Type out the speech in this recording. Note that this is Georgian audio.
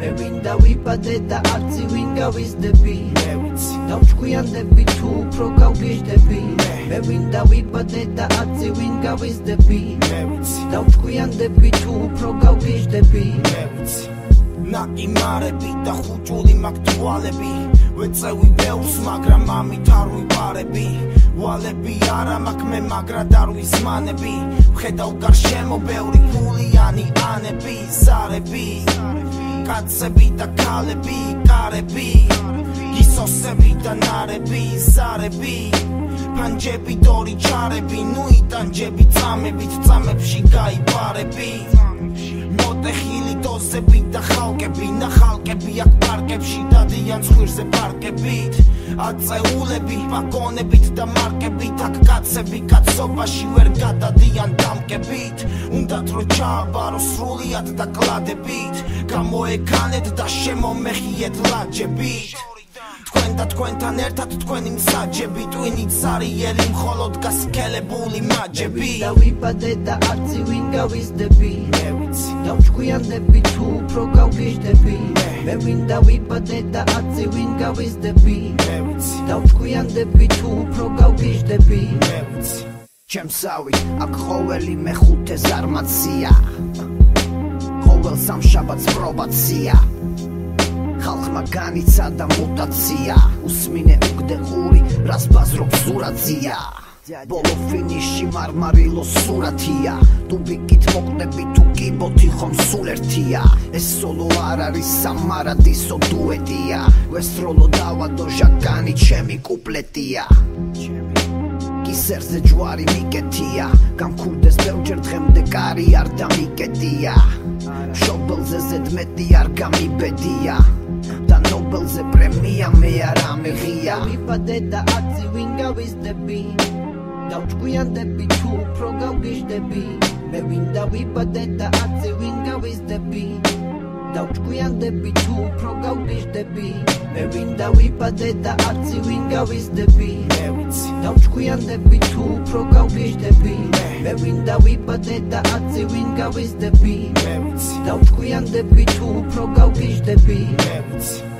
მინდა ვიპადე და არც ვინ გავიზდები. მე ვიცი. და ვჭკვიანდები თუ უფრო გავგიჟდები მე. მინდა ვიპადე და არც ვინ გავიზდები. მე ვიცი. და ვჭკვიანდები თუ უფრო გავგიჟდები მე ვიცი. ნაკი მარები და ხუჭული მაგთვალები ვეწევი ბევრს მაგრამ ამით არ ვიპარები ვალები არა მაქვს მე მაგრად არ ვისმანები ვხედავ გარშემო ბევრი გულიანი ანები ზარები Katsebita kalebi, karebi Gizosebita narebi, zarebi Panjebi dori carebi, nu i uita îngebi Țamebi, țamebi și gai parebi დოზები და ხალკები ნახალკები აქ პარკებში დადიან ცხვირზე პარკებით. აწეულები ვაგონებით და მარკებით აქ კაცები კაცობაში ვერ გადადიან დამკებით. უნდათ რო ჩააბარო სრულიად და კლადებით. გამოეკანეთ და შემომეხიეთ ლაჯებით. თქვენ და თქვენთან ერთად თქვენი მსაჯები ტვინით სარიელი მხოლოდ გასქელებული მაჯები. და ვიპადე და არც ვინ გავიზდები. მე ვიცი და ვჭკვიანდები თუ უფრო გავგიჟდები? მე მინდა ვიპადე და არც ვინ გავიზდები? მე ვიცი. და ვჭკვიანდები თუ უფრო გავგიჟდები? მე ვიცი. ჩემსავი აქ ყოველი მეხუთე ზარმაცია. ყოველ სამშაბათს პრობაცია. ხალხმა განიცა და მუტაცია. უსმინე უგდე ყური რას ბაზრობ სურათია ბოლო ფინიში მარმარილო სურათია. დუბიკით მოყდები თუ კიბოთი ხომ სულ ერთია. ეს სოლო არ არის სამარადისო დუეტია. ვესროლო დავადო ჟაკანი ჩემი კუპლეტია. ისერზე ჯვარი მიკეთია. გამქურდეს ბევრჯერ დღემდე კარი არ დამიკეტია შობელზე ზედმეტი არ გამიბედია. და ნობელზე პრემია მე არ ამეღია ვიპადე და არც ვინ გავიზდები და ვჭკვიანდები თუ უფრო გავგიჟდები მე მინდა ვიპადე და არც ვინ გავიზდები და ვჭკვიანდები თუ უფრო გავგიჟდები მე მინდა ვიპადე და არც ვინ გავიზდები და ვჭკვიანდები თუ უფრო გავგიჟდები მე მინდა ვიპადე და არც ვინ გავიზდები და ვჭკვიანდები თუ უფრო გავგიჟდები მე ვიცი